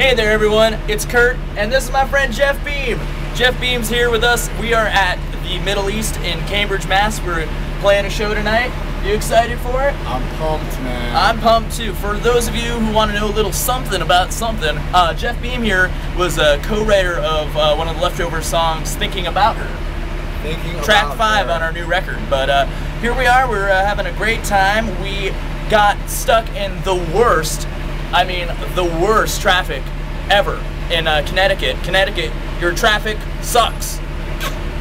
Hey there, everyone. It's Kurt, and this is my friend Jeff Beam. Jeff Beam's here with us. We are at the Middle East in Cambridge, Mass. We're playing a show tonight. You excited for it? I'm pumped, man. I'm pumped too. For those of you who want to know a little something about something, uh, Jeff Beam here was a co-writer of uh, one of the leftover songs, "Thinking About Her." Thinking track about five her. on our new record. But uh, here we are. We're uh, having a great time. We got stuck in the worst, I mean, the worst traffic ever in uh, Connecticut. Connecticut, your traffic sucks.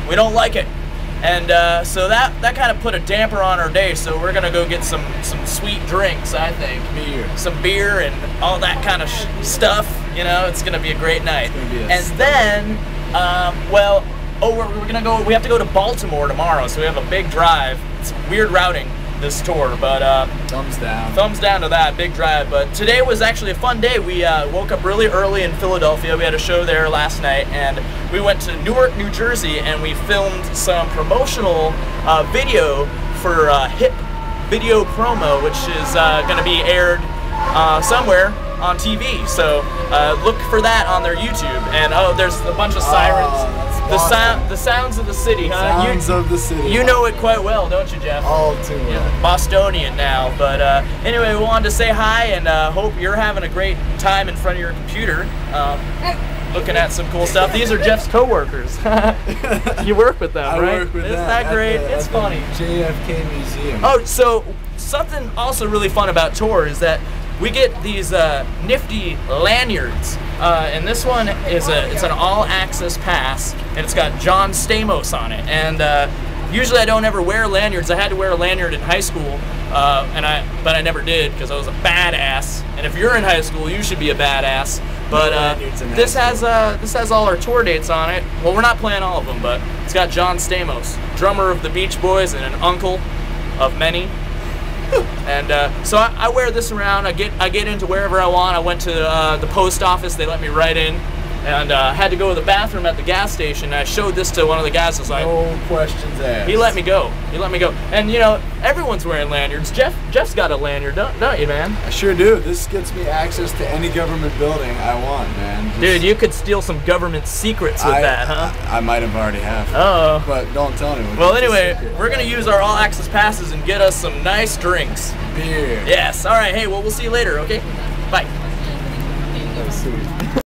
We don't like it. And uh, so that that kind of put a damper on our day. So we're gonna go get some some sweet drinks. I think Beer. some beer and all that kind of sh- stuff. You know, it's gonna be a great night. a and then, um, well, oh, we're, we're gonna go. We have to go to Baltimore tomorrow, so we have a big drive. It's weird routing this tour, but uh, Thumbs down. thumbs down to that big drive. But today was actually a fun day. We uh, woke up really early in Philadelphia. We had a show there last night, and we went to Newark, New Jersey, and we filmed some promotional uh, video for uh, Hip Video Promo, which is uh, going to be aired uh, somewhere on TV. So uh, look for that on their YouTube. And oh, there's a bunch of sirens. The sound, the sounds of the city, huh? Sounds you, of the city. you know it quite well, don't you, Jeff? all too well. Yeah, Bostonian now. But uh, anyway, we wanted to say hi and uh, hope you're having a great time in front of your computer, um, looking at some cool stuff. These are Jeff's coworkers. you work with them, I right? work with Isn't them that great? the- it's funny. JFK Museum. Oh, so something also really fun about tour is that we get these uh, nifty lanyards, uh, and this one is a it's an all-access pass, and it's got John Stamos on it. And uh, usually I don't ever wear lanyards. I had to wear a lanyard in high school, uh, and I but I never did because I was a badass. And if you're in high school, you should be a badass. But uh, Lanyards in high this has uh, this has all our tour dates on it. Well, we're not playing all of them, but it's got John Stamos, drummer of the Beach Boys and an uncle of many. And uh, so I, I wear this around. I get I get into wherever I want. I went to uh, the post office. They let me right in, and uh, had to go to the bathroom at the gas station. And I showed this to one of the guys. I was like, No questions asked. he let me go. He let me go. And you know, everyone's wearing lanyards. Jeff Jeff's got a lanyard, don't, don't you, man? I sure do. This gets me access to any government building I want, man. Just- Dude, you could steal some government secrets with I, that, huh? I, I might have already have. Oh. But don't tell anyone. Well, anyway, we're gonna use our all access passes and get us some nice drinks. beer. Yes. All right. Hey, well, we'll see you later. Okay. Bye.